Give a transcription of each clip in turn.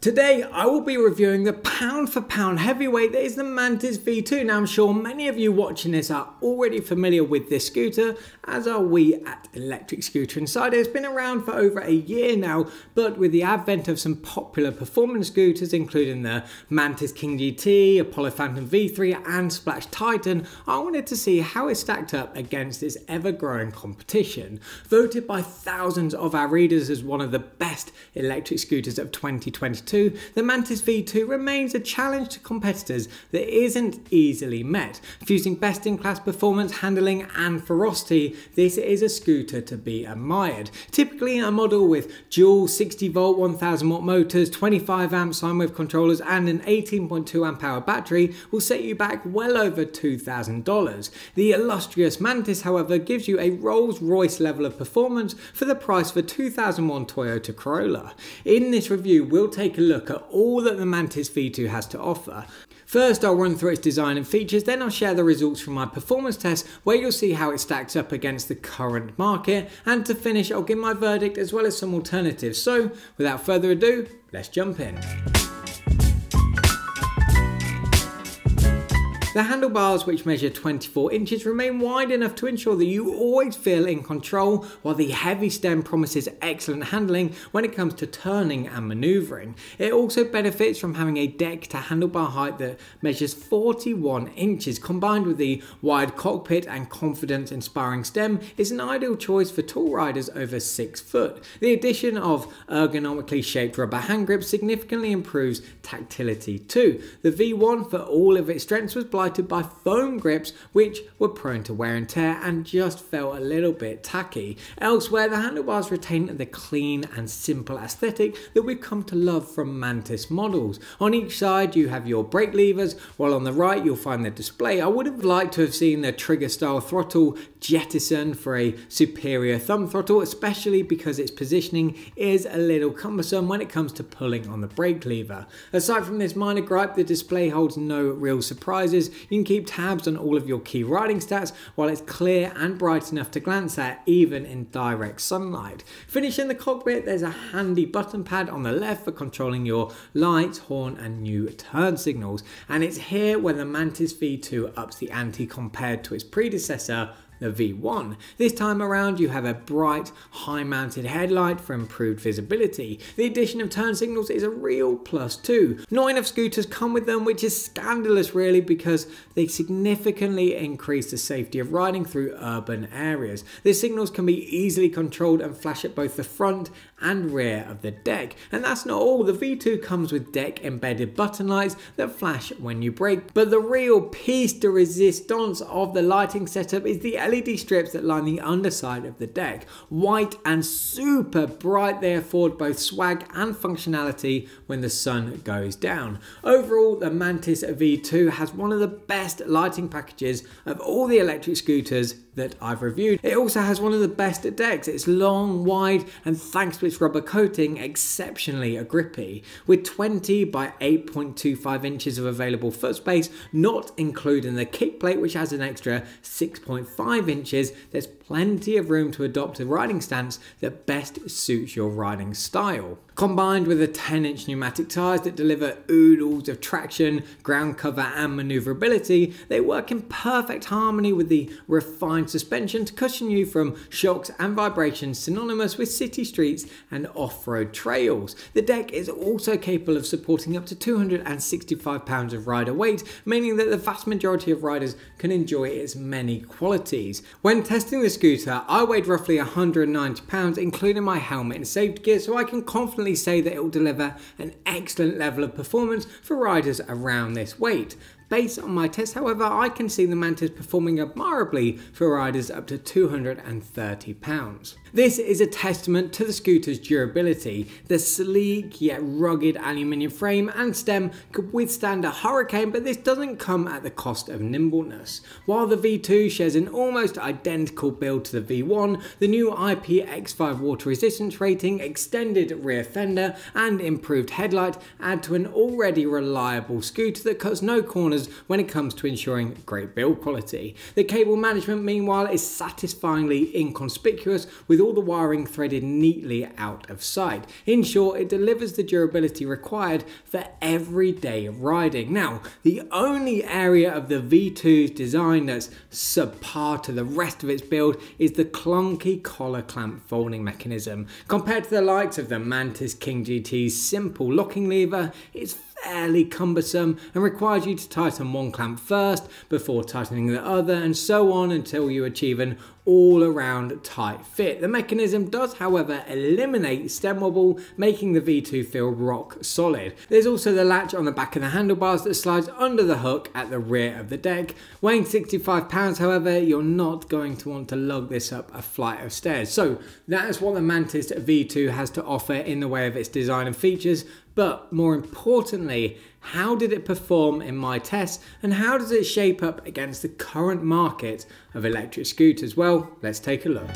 Today I will be reviewing the pound for pound heavyweight that is the Mantis V2. Now I'm sure many of you watching this are already familiar with this scooter as are we at Electric Scooter Insider. It's been around for over a year now but with the advent of some popular performance scooters including the Mantis King GT, Apollo Phantom V3 and Splach Titan I wanted to see how it stacked up against this ever growing competition. Voted by thousands of our readers as one of the best electric scooters of 2022 the Mantis V2 remains a challenge to competitors that isn't easily met. Fusing best in class performance, handling, and ferocity, this is a scooter to be admired. Typically, a model with dual 60 volt 1000 watt motors, 25 amp sine wave controllers, and an 18.2 amp hour battery will set you back well over $2,000. The illustrious Mantis, however, gives you a Rolls Royce level of performance for the price of a 2001 Toyota Corolla. In this review, we'll take a look at all that the Mantis V2 has to offer. First, I'll run through its design and features, then I'll share the results from my performance test where you'll see how it stacks up against the current market. And to finish, I'll give my verdict as well as some alternatives. So, without further ado, let's jump in. The handlebars, which measure 24 inches, remain wide enough to ensure that you always feel in control, while the heavy stem promises excellent handling when it comes to turning and maneuvering. It also benefits from having a deck to handlebar height that measures 41 inches, combined with the wide cockpit and confidence inspiring stem is an ideal choice for tall riders over 6 foot. The addition of ergonomically shaped rubber hand grips significantly improves tactility too. The V1 for all of its strengths was blighted by foam grips which were prone to wear and tear and just felt a little bit tacky. Elsewhere, the handlebars retain the clean and simple aesthetic that we've come to love from Mantis models. On each side you have your brake levers, while on the right you'll find the display. I would have liked to have seen the trigger style throttle jettisoned for a superior thumb throttle, especially because its positioning is a little cumbersome when it comes to pulling on the brake lever. Aside from this minor gripe, the display holds no real surprises you can keep tabs on all of your key riding stats while it's clear and bright enough to glance at even in direct sunlight. Finishing the cockpit, there's a handy button pad on the left for controlling your lights, horn and new turn signals. And it's here where the Mantis V2 ups the ante compared to its predecessor, the V1. This time around you have a bright, high mounted headlight for improved visibility. The addition of turn signals is a real plus too. Not enough scooters come with them which is scandalous really because they significantly increase the safety of riding through urban areas. The signals can be easily controlled and flash at both the front and rear of the deck. And that's not all, the V2 comes with deck embedded button lights that flash when you brake. But the real piece de resistance of the lighting setup is the LED strips that line the underside of the deck. White and super bright, they afford both swag and functionality when the sun goes down. Overall, the Mantis V2 has one of the best lighting packages of all the electric scooters that I've reviewed. It also has one of the best decks. It's long, wide, and thanks to its rubber coating, exceptionally grippy. With 20 by 8.25 inches of available foot space, not including the kick plate, which has an extra 6.5 inches, there's plenty of room to adopt a riding stance that best suits your riding style. Combined with the 10 inch pneumatic tyres that deliver oodles of traction, ground cover, and maneuverability, they work in perfect harmony with the refined suspension to cushion you from shocks and vibrations synonymous with city streets and off road trails. The deck is also capable of supporting up to 265 pounds of rider weight, meaning that the vast majority of riders can enjoy its many qualities. When testing the scooter, I weighed roughly 190 pounds, including my helmet and safety gear, so I can confidently say that it will deliver an excellent level of performance for riders around this weight. Based on my test, however, I can see the Mantis performing admirably for riders up to 230 pounds. This is a testament to the scooter's durability. The sleek yet rugged aluminium frame and stem could withstand a hurricane, but this doesn't come at the cost of nimbleness. While the V2 shares an almost identical build to the V1, the new IPX5 water resistance rating, extended rear fender, and improved headlight add to an already reliable scooter that cuts no corners when it comes to ensuring great build quality. The cable management meanwhile is satisfyingly inconspicuous with with all the wiring threaded neatly out of sight. In short, it delivers the durability required for everyday riding. Now, the only area of the V2's design that's subpar to the rest of its build is the clunky collar clamp folding mechanism. Compared to the likes of the Mantis King GT's simple locking lever, it's fairly cumbersome and requires you to tighten one clamp first before tightening the other and so on until you achieve an all around tight fit. The mechanism does however eliminate stem wobble making the V2 feel rock solid. There's also the latch on the back of the handlebars that slides under the hook at the rear of the deck. Weighing 65 pounds however you're not going to want to lug this up a flight of stairs. So that is what the Mantis V2 has to offer in the way of its design and features but more importantly, how did it perform in my tests and how does it shape up against the current market of electric scooters? Well, let's take a look.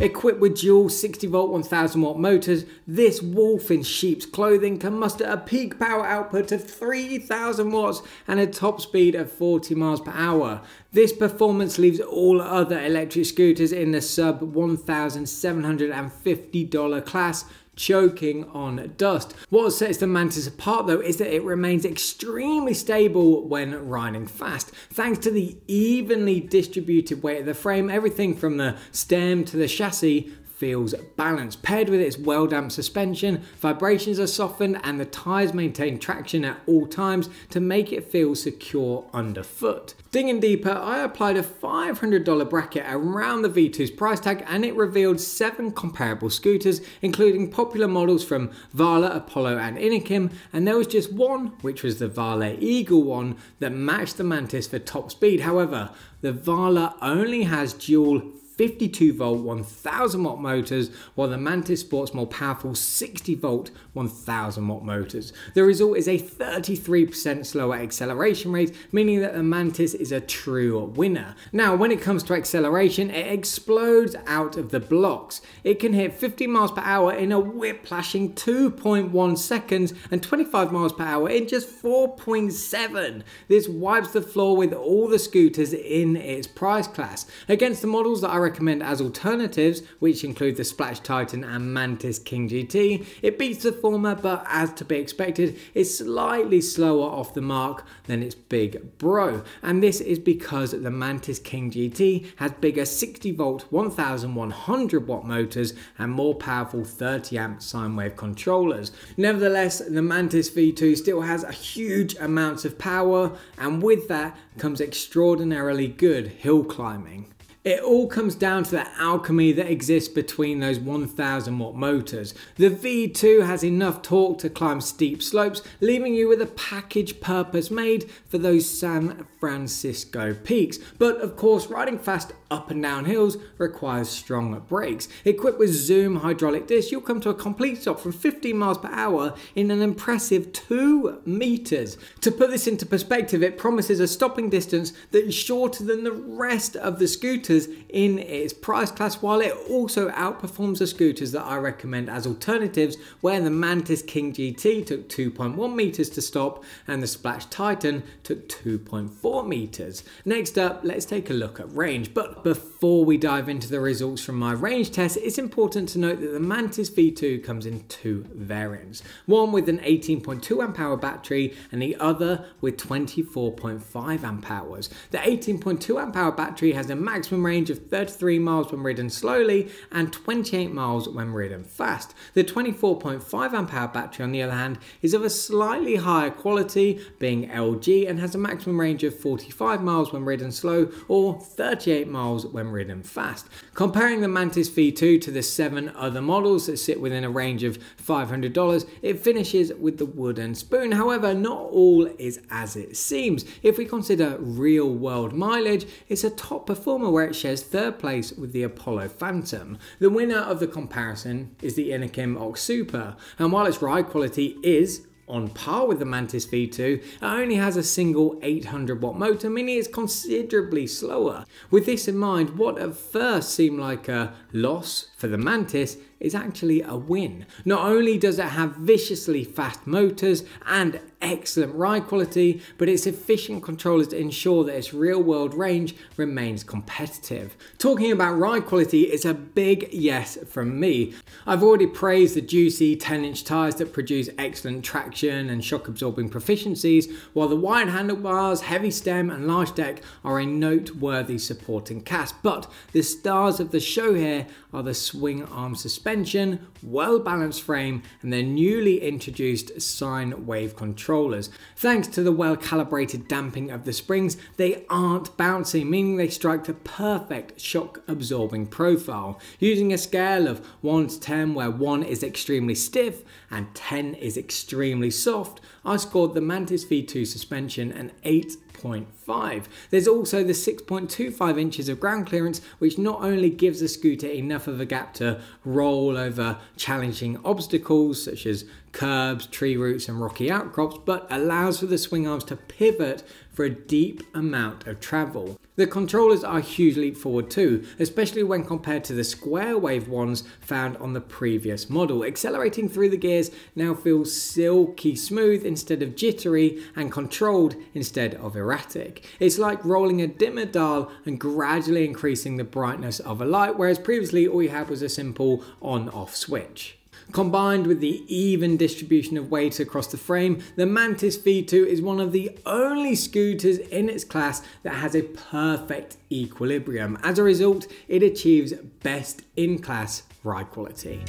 Equipped with dual 60 volt 1000 watt motors, this wolf in sheep's clothing can muster a peak power output of 3000 watts and a top speed of 40 miles per hour. This performance leaves all other electric scooters in the sub $1,750 class choking on dust. What sets the Mantis apart though is that it remains extremely stable when riding fast. Thanks to the evenly distributed weight of the frame, everything from the stem to the chassis feels balanced. Paired with its well damped suspension, vibrations are softened and the tyres maintain traction at all times to make it feel secure underfoot. Digging deeper, I applied a $500 bracket around the V2's price tag and it revealed seven comparable scooters, including popular models from Varla, Apollo, and Inokim, and there was just one, which was the Varla Eagle one, that matched the Mantis for top speed. However, the Varla only has dual 52 volt 1000 watt motors while the Mantis sports more powerful 60 volt 1000 watt motors. The result is a 33% slower acceleration rate meaning that the Mantis is a true winner. Now when it comes to acceleration it explodes out of the blocks. It can hit 50 miles per hour in a whiplashing 2.1 seconds and 25 miles per hour in just 4.7. This wipes the floor with all the scooters in its price class. Against the models that are recommend as alternatives, which include the Splach Titan and Mantis King GT. It beats the former, but as to be expected, is slightly slower off the mark than its big bro. And this is because the Mantis King GT has bigger 60 volt 1100 watt motors and more powerful 30 amp sine wave controllers. Nevertheless, the Mantis V2 still has a huge amounts of power, and with that comes extraordinarily good hill climbing. It all comes down to the alchemy that exists between those 1000 watt motors. The V2 has enough torque to climb steep slopes, leaving you with a package purpose made for those San Francisco peaks. But of course, riding fast up and down hills requires strong brakes. Equipped with Zoom hydraulic discs, you'll come to a complete stop from 15 miles per hour in an impressive 2 meters. To put this into perspective, it promises a stopping distance that is shorter than the rest of the scooters scooters in its price class, while it also outperforms the scooters that I recommend as alternatives, where the Mantis King GT took 2.1 meters to stop and the Splach Titan took 2.4 meters. Next up, let's take a look at range. But before we dive into the results from my range test, it's important to note that the Mantis V2 comes in two variants. One with an 18.2 amp hour battery and the other with 24.5 amp hours. The 18.2 amp hour battery has a maximum range of 33 miles when ridden slowly and 28 miles when ridden fast. The 24.5 amp hour battery on the other hand is of a slightly higher quality being LG and has a maximum range of 45 miles when ridden slow or 38 miles when ridden fast. Comparing the Mantis V2 to the seven other models that sit within a range of $500, it finishes with the wooden spoon. However, not all is as it seems. If we consider real world mileage, it's a top performer where it shares third place with the Apollo Phantom. The winner of the comparison is the Inokim Ox Super, and while its ride quality is on par with the Mantis V2, it only has a single 800 watt motor, meaning it's considerably slower. With this in mind, what at first seemed like a loss for the Mantis is actually a win. Not only does it have viciously fast motors and excellent ride quality, but its efficient controllers ensure that its real world range remains competitive. Talking about ride quality, it's a big yes from me. I've already praised the juicy 10 inch tyres that produce excellent traction and shock absorbing proficiencies, while the wide handlebars, heavy stem, and large deck are a noteworthy supporting cast. But the stars of the show here are the swing arm suspension, well balanced frame, and their newly introduced sine wave controllers. Thanks to the well calibrated damping of the springs, they aren't bouncy, meaning they strike the perfect shock absorbing profile. Using a scale of 1 to 10, where 1 is extremely stiff and 10 is extremely soft, I scored the Mantis V2 suspension an 8 6.5. There's also the 6.25 inches of ground clearance, which not only gives the scooter enough of a gap to roll over challenging obstacles such as curbs, tree roots, and rocky outcrops, but allows for the swing arms to pivot for a deep amount of travel. The controllers are huge leap forward too, especially when compared to the square wave ones found on the previous model. Accelerating through the gears now feels silky smooth instead of jittery and controlled instead of erratic. It's like rolling a dimmer dial and gradually increasing the brightness of a light, whereas previously all you had was a simple on-off switch. Combined with the even distribution of weight across the frame, the Mantis V2 is one of the only scooters in its class that has a perfect equilibrium. As a result, it achieves best in class ride quality.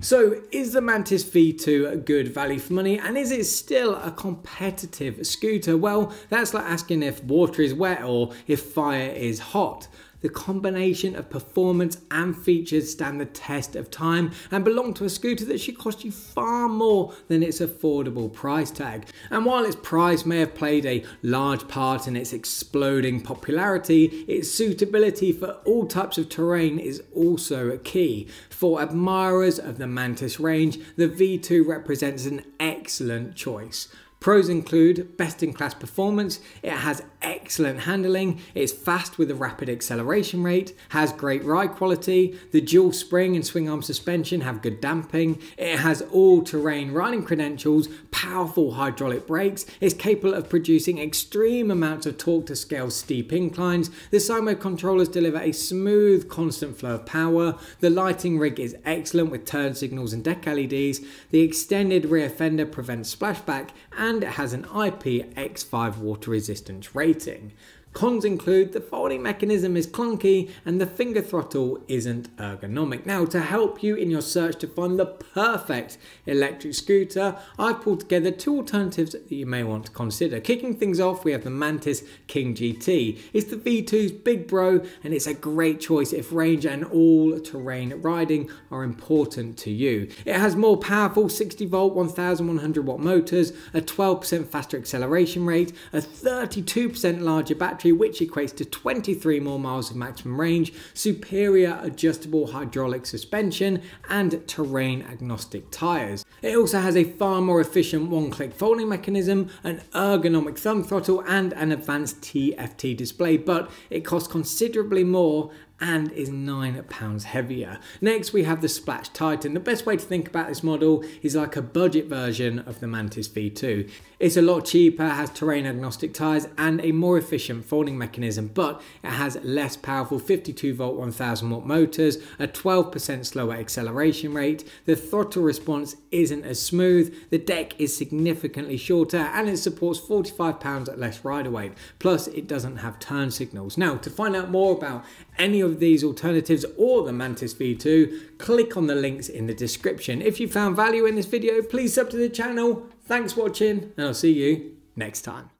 So, is the Mantis V2 a good value for money and is it still a competitive scooter? Well, that's like asking if water is wet or if fire is hot the combination of performance and features stand the test of time and belong to a scooter that should cost you far more than its affordable price tag. And while its price may have played a large part in its exploding popularity, its suitability for all types of terrain is also a key. For admirers of the Mantis range, the V2 represents an excellent choice. Pros include best in class performance, it has excellent handling, it's fast with a rapid acceleration rate, has great ride quality, the dual spring and swing arm suspension have good damping, it has all terrain riding credentials, powerful hydraulic brakes, it's capable of producing extreme amounts of torque to scale steep inclines, the Simo controllers deliver a smooth constant flow of power, the lighting rig is excellent with turn signals and deck LEDs, the extended rear fender prevents splashback, and and it has an IPX5 water resistance rating waiting Cons include the folding mechanism is clunky and the finger throttle isn't ergonomic. Now to help you in your search to find the perfect electric scooter, I've pulled together two alternatives that you may want to consider. Kicking things off, we have the Mantis King GT. It's the V2's big bro and it's a great choice if range and all-terrain riding are important to you. It has more powerful 60 volt 1100 watt motors, a 12% faster acceleration rate, a 32% larger battery battery, which equates to 23 more miles of maximum range, superior adjustable hydraulic suspension, and terrain agnostic tyres. It also has a far more efficient one-click folding mechanism, an ergonomic thumb throttle, and an advanced TFT display, but it costs considerably more and is nine pounds heavier. Next, we have the Splach Titan. The best way to think about this model is like a budget version of the Mantis V2. It's a lot cheaper, has terrain agnostic tyres and a more efficient folding mechanism, but it has less powerful 52 volt 1000 watt motors, a 12% slower acceleration rate, the throttle response isn't as smooth, the deck is significantly shorter, and it supports 45 pounds less rider weight. Plus, it doesn't have turn signals. Now, to find out more about any of these alternatives or the Mantis V2, click on the links in the description. If you found value in this video, please sub to the channel. Thanks for watching, and I'll see you next time.